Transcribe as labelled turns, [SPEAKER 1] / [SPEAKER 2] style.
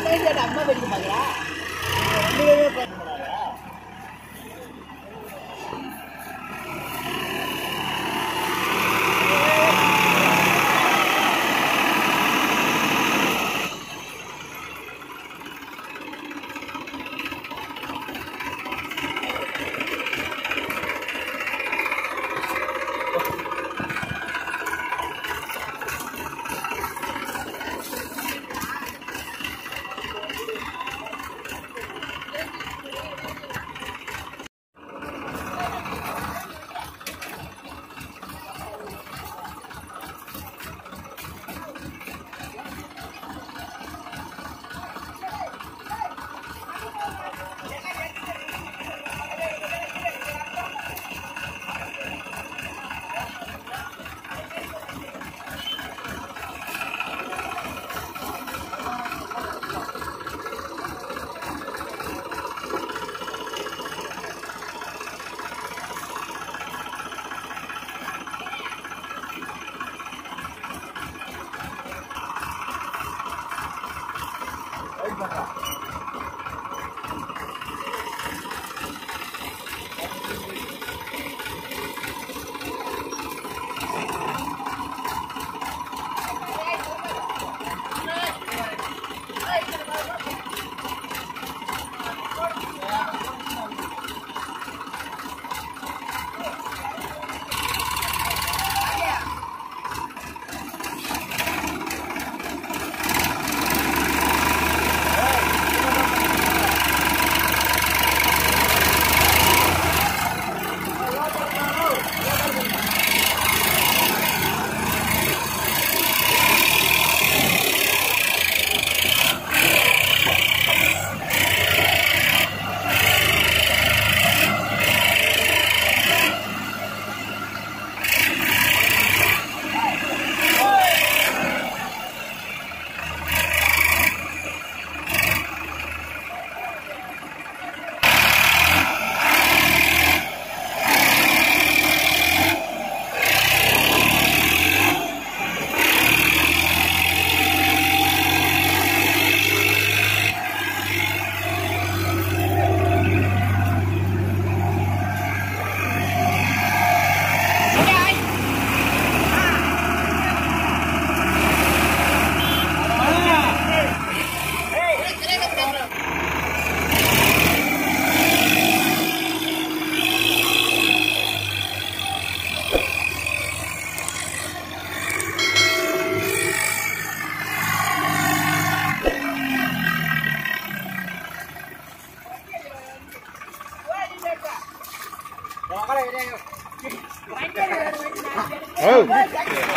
[SPEAKER 1] அம்மா படிக்க பாக்குறா Oh.